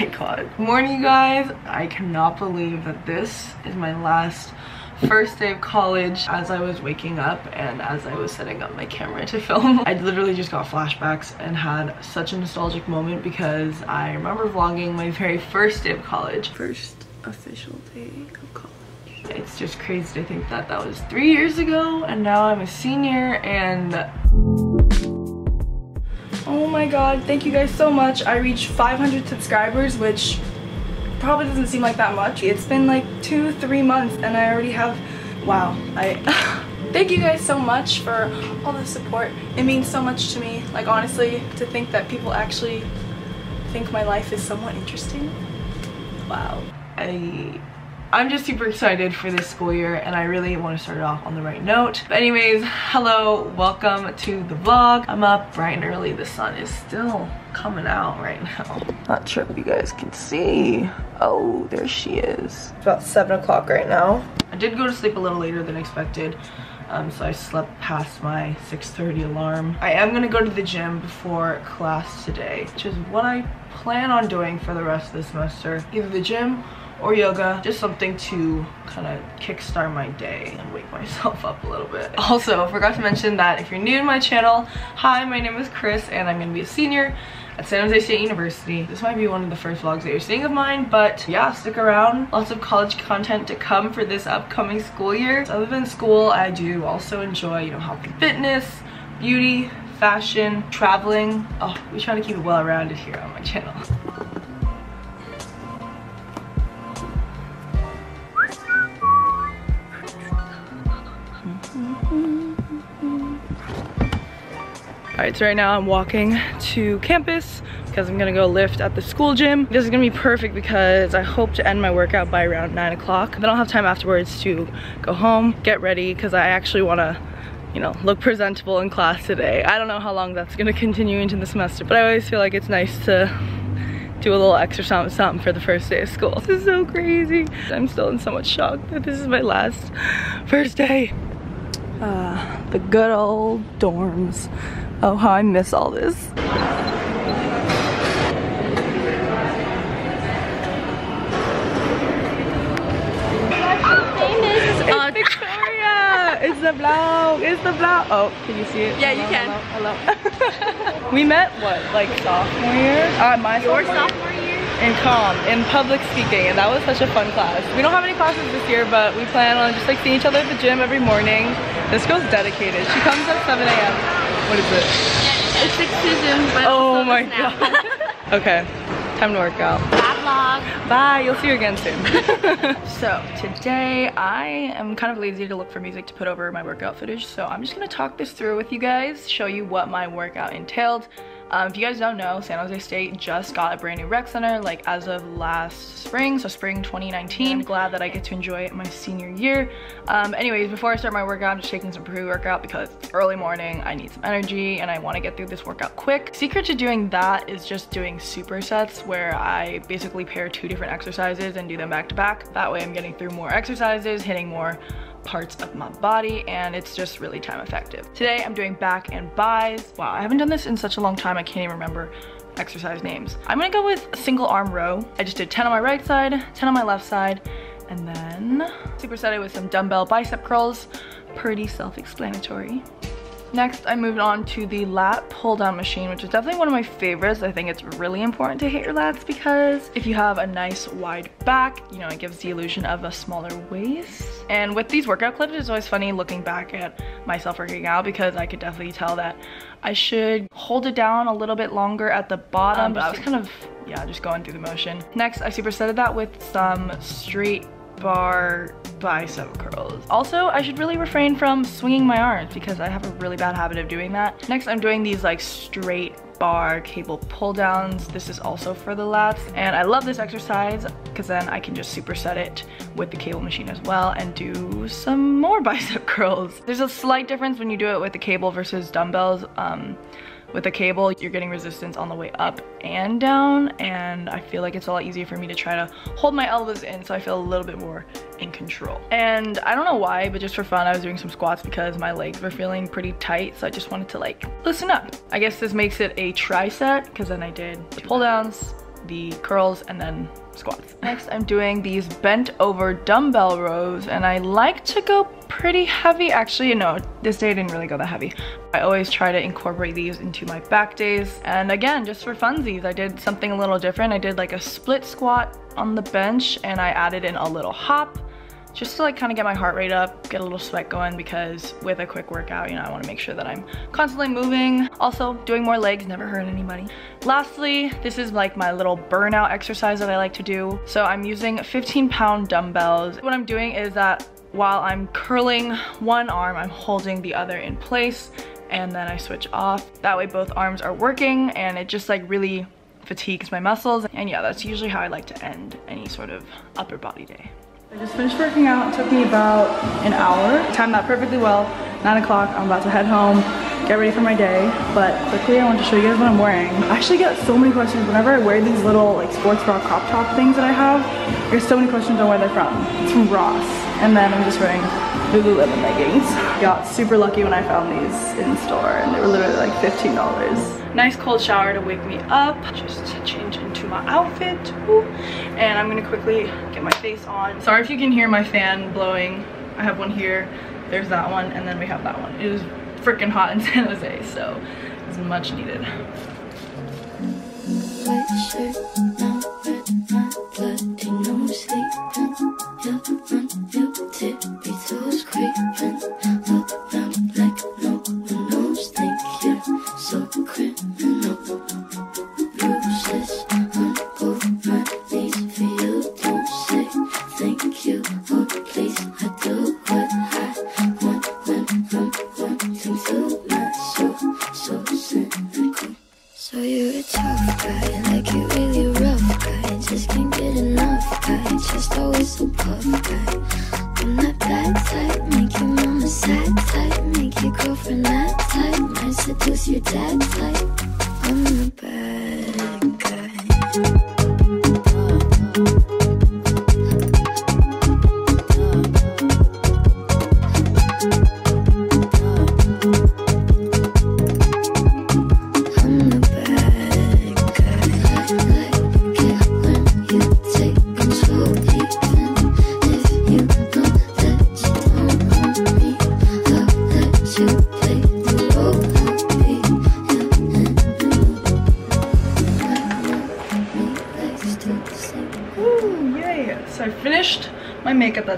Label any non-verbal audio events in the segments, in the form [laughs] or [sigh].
my god. Good morning, you guys. I cannot believe that this is my last first day of college as I was waking up and as I was setting up my camera to [laughs] film. I literally just got flashbacks and had such a nostalgic moment because I remember vlogging my very first day of college. First official day of college. It's just crazy to think that that was three years ago and now I'm a senior and Oh my god, thank you guys so much. I reached 500 subscribers, which probably doesn't seem like that much. It's been like two, three months and I already have, wow. I [laughs] Thank you guys so much for all the support. It means so much to me. Like honestly, to think that people actually think my life is somewhat interesting. Wow. I I'm just super excited for this school year and I really want to start it off on the right note. But anyways, hello, welcome to the vlog. I'm up bright and early. The sun is still coming out right now. Not sure if you guys can see. Oh, there she is. It's about seven o'clock right now. I did go to sleep a little later than expected. Um, so I slept past my 6.30 alarm. I am gonna go to the gym before class today, which is what I plan on doing for the rest of the semester. Either the gym or yoga, just something to kind of kickstart my day and wake [laughs] myself up a little bit. Also, forgot to mention that if you're new to my channel, hi, my name is Kris and I'm gonna be a senior at San Jose State University. This might be one of the first vlogs that you're seeing of mine, but yeah, stick around. Lots of college content to come for this upcoming school year. So other than school, I do also enjoy, you know, health and fitness, beauty, fashion, traveling. Oh, we try to keep it well-rounded here on my channel. [laughs] Alright, so right now I'm walking to campus because I'm gonna go lift at the school gym. This is gonna be perfect because I hope to end my workout by around 9 o'clock. Then I'll have time afterwards to go home, get ready, because I actually wanna you know, look presentable in class today. I don't know how long that's gonna continue into the semester, but I always feel like it's nice to do a little extra something, something for the first day of school. This is so crazy. I'm still in so much shock that this is my last first day. Uh, the good old dorms. Oh, how I miss all this. It's Victoria! It's the vlog! It's the vlog! Oh, can you see it? Yeah, you can. Hello, hello. [laughs] we met, what, like sophomore year? Uh, my Your sophomore year? in com in public speaking and that was such a fun class we don't have any classes this year but we plan on just like seeing each other at the gym every morning this girl's dedicated she comes at 7 a.m what is it It's six Susan, but oh also my god [laughs] okay time to work out Bad vlog. Bye, you'll see you again soon. [laughs] so today I am kind of lazy to look for music to put over my workout footage. So I'm just gonna talk this through with you guys, show you what my workout entailed. Um, if you guys don't know, San Jose State just got a brand new rec center like as of last spring, so spring 2019. I'm glad that I get to enjoy it my senior year. Um, anyways, before I start my workout, I'm just taking some pre-workout because it's early morning, I need some energy and I want to get through this workout quick. Secret to doing that is just doing supersets where I basically pair two different exercises and do them back to back. That way I'm getting through more exercises, hitting more parts of my body and it's just really time effective. Today I'm doing back and buys. Wow, I haven't done this in such a long time I can't even remember exercise names. I'm gonna go with single arm row. I just did 10 on my right side, 10 on my left side, and then superset it with some dumbbell bicep curls. Pretty self-explanatory. Next, I moved on to the lat pull down machine, which is definitely one of my favorites. I think it's really important to hit your lats because if you have a nice wide back, you know, it gives the illusion of a smaller waist. And with these workout clips, it's always funny looking back at myself working out because I could definitely tell that I should hold it down a little bit longer at the bottom, um, but I was kind of, yeah, just going through the motion. Next, I supersetted that with some straight bar bicep curls. Also, I should really refrain from swinging my arms because I have a really bad habit of doing that. Next, I'm doing these like straight bar cable pull downs. This is also for the lats and I love this exercise because then I can just superset it with the cable machine as well and do some more [laughs] bicep curls. There's a slight difference when you do it with the cable versus dumbbells. Um, with a cable, you're getting resistance on the way up and down, and I feel like it's a lot easier for me to try to hold my elbows in so I feel a little bit more in control. And I don't know why, but just for fun, I was doing some squats because my legs were feeling pretty tight, so I just wanted to like loosen up. I guess this makes it a tri-set because then I did the pull downs, the curls, and then squats. [laughs] Next, I'm doing these bent over dumbbell rows and I like to go pretty heavy. Actually, no, this day I didn't really go that heavy. I always try to incorporate these into my back days. And again, just for funsies, I did something a little different. I did like a split squat on the bench and I added in a little hop just to like kind of get my heart rate up, get a little sweat going because with a quick workout, you know, I want to make sure that I'm constantly moving. Also, doing more legs never hurt anybody. Lastly, this is like my little burnout exercise that I like to do. So I'm using 15 pound dumbbells. What I'm doing is that while I'm curling one arm, I'm holding the other in place and then I switch off. That way both arms are working and it just like really fatigues my muscles. And yeah, that's usually how I like to end any sort of upper body day. I just finished working out. It took me about an hour. Timed that perfectly well. 9 o'clock, I'm about to head home, get ready for my day. But quickly, I want to show you guys what I'm wearing. I actually get so many questions whenever I wear these little like sports bra crop top things that I have. There's so many questions on where they're from. It's from Ross. And then I'm just wearing Lululemon leggings. Got super lucky when I found these in store and they were literally like $15. Nice cold shower to wake me up, just to change my outfit. Ooh. And I'm gonna quickly get my face on. Sorry if you can hear my fan blowing. I have one here, there's that one, and then we have that one. It is freaking hot in [laughs] San Jose, so it's much needed. So guy. I'm that bad type, make your mama sad type, make your girlfriend that type, might seduce your dad type.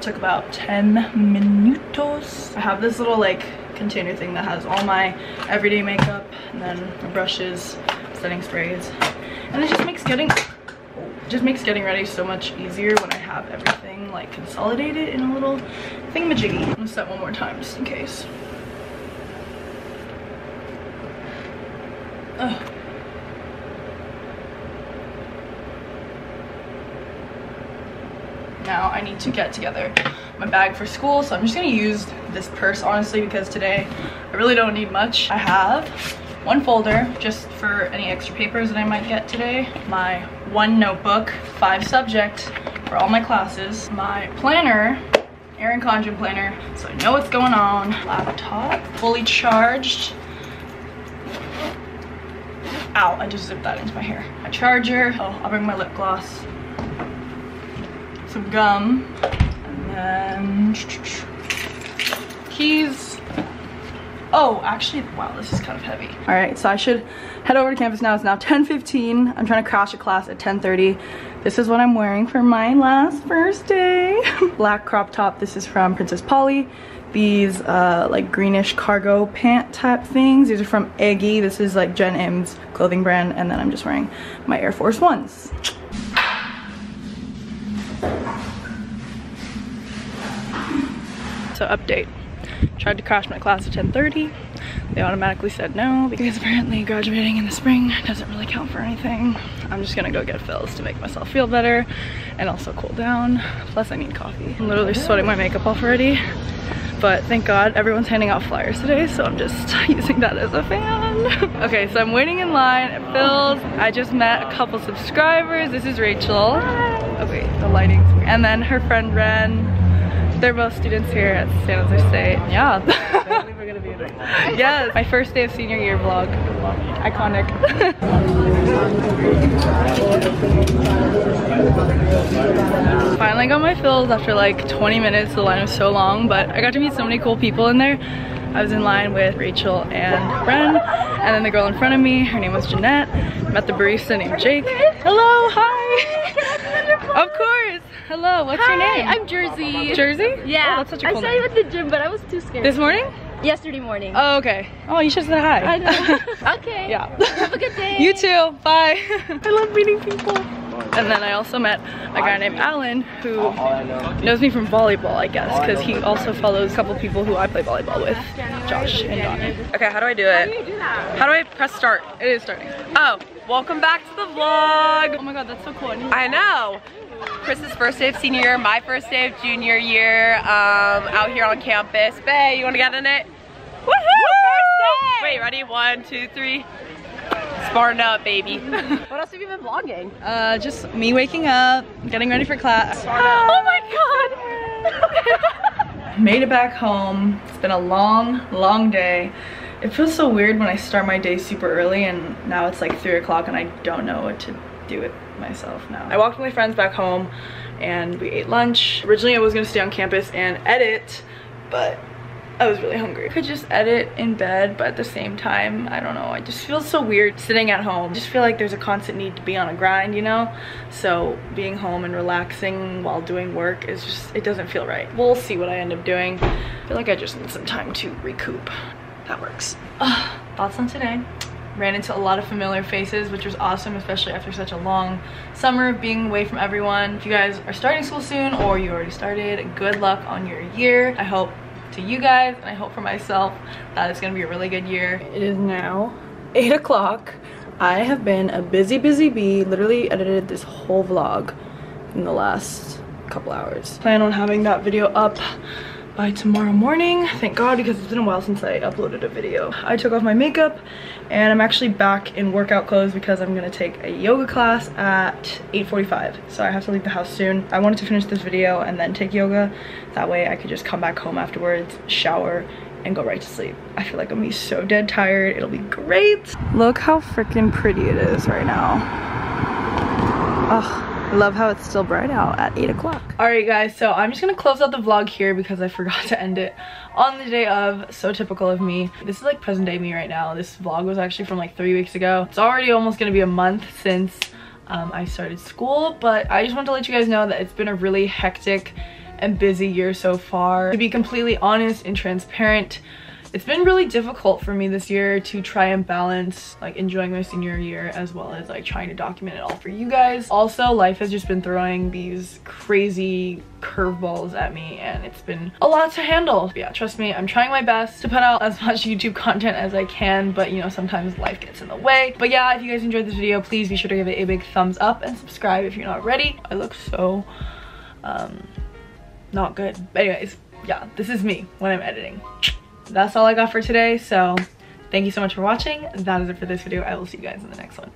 Took about 10 minutos. I have this little like container thing that has all my everyday makeup and then brushes, setting sprays. And it just makes getting just makes getting ready so much easier when I have everything like consolidated in a little thingamajiggy. I'm gonna set one more time just in case. Ugh. now I need to get together my bag for school so I'm just gonna use this purse honestly because today I really don't need much I have one folder just for any extra papers that I might get today my one notebook five subject for all my classes my planner Erin Condren planner so I know what's going on laptop fully charged Ow, I just zipped that into my hair. My charger. Oh, I'll bring my lip gloss. Some gum. And then keys. Oh, actually, wow, this is kind of heavy. All right, so I should head over to campus now. It's now 10.15. I'm trying to crash a class at 10.30. This is what I'm wearing for my last first day. [laughs] Black crop top. This is from Princess Polly. These uh, like greenish cargo pant type things. These are from Eggie. This is like Jen Im's clothing brand. And then I'm just wearing my Air Force Ones. So update. Tried to crash my class at 10.30. They automatically said no because apparently graduating in the spring doesn't really count for anything. I'm just gonna go get Philz to make myself feel better and also cool down. Plus I need coffee. I'm literally sweating my makeup off already. But thank God everyone's handing out flyers today, so I'm just [laughs] using that as a fan. [laughs] okay, so I'm waiting in line at Philz. I just met a couple subscribers. This is Rachel. Oh wait, the lighting's weird. And then her friend Ren. They're both students here at San Jose State. Yeah. [laughs] yes, my first day of senior year vlog. Iconic. [laughs] Finally got my Philz after like 20 minutes. The line was so long, but I got to meet so many cool people in there. I was in line with Rachel and Ren, and then the girl in front of me, her name was Jeanette. Met the barista named Jake. Hello, hi. [laughs] of course. Hello, what's Hi, your name? I'm Jersey. Jersey? Yeah. Oh, that's such a cool I saw you at the gym, but I was too scared. This morning? Yesterday morning. Oh, okay. Oh, you should say hi. I know. [laughs] okay. yeah. Have a good day. You too. Bye. [laughs] I love meeting people. And then I also met a guy named Alan who knows me from volleyball, I guess, because he also follows a couple people who I play volleyball with, Josh and Donnie. Okay, how do I do it? How do I press start? It is starting. Oh, welcome back to the vlog. Oh my god, that's so cool. I know. Kris's first day of senior year, my first day of junior year, um, out here on campus. Bay, you wanna get in it? Woohoo! Wait, ready? One, two, three. Spartan up, baby. [laughs] what else have you been vlogging? Uh, just me waking up, getting ready for class. Oh my god! [laughs] Made it back home. It's been a long, long day. It feels so weird when I start my day super early and now it's like three o'clock and I don't know what to do with myself now. I walked with my friends back home and we ate lunch. Originally I was gonna stay on campus and edit, but I was really hungry. I could just edit in bed, but at the same time, I don't know, I just feel so weird sitting at home. I just feel like there's a constant need to be on a grind, you know? So being home and relaxing while doing work is just, it doesn't feel right. We'll see what I end up doing. I feel like I just need some time to recoup. That works. Ugh, thoughts on today? Ran into a lot of familiar faces which was awesome especially after such a long summer being away from everyone. If you guys are starting school soon or you already started good luck on your year. I hope to you guys and i hope for myself that it's gonna be a really good year. It is now eight o'clock. I have been a busy busy bee. Literally edited this whole vlog in the last couple hours. Plan on having that video up by tomorrow morning. Thank god because it's been a while since i uploaded a video. I took off my makeup and i'm actually back in workout clothes because i'm gonna take a yoga class at 8:45. so i have to leave the house soon. I wanted to finish this video and then take yoga. That way i could just come back home afterwards shower and go right to sleep. I feel like i'm gonna be so dead tired. It'll be great. Look how freaking pretty it is right now. I love how it's still bright out at 8 o'clock. Alright guys, so I'm just gonna close out the vlog here because I forgot [laughs] to end it on the day of. So typical of me. This is like present day me right now. This vlog was actually from like three weeks ago. It's already almost gonna be a month since um, I started school, but I just want to let you guys know that it's been a really hectic and busy year so far. To be completely honest and transparent, it's been really difficult for me this year to try and balance like enjoying my senior year as well as like trying to document it all for you guys. Also, life has just been throwing these crazy curveballs at me and it's been a lot to handle. But yeah, trust me, I'm trying my best to put out as much [laughs] YouTube content as I can, but you know, sometimes life gets in the way. But yeah, if you guys enjoyed this video, please be sure to give it a big thumbs up and subscribe if you're not already. I look so, um, not good. But anyways, yeah, this is me when I'm editing that's all I got for today. So thank you so much for watching. That is it for this video. I will see you guys in the next one.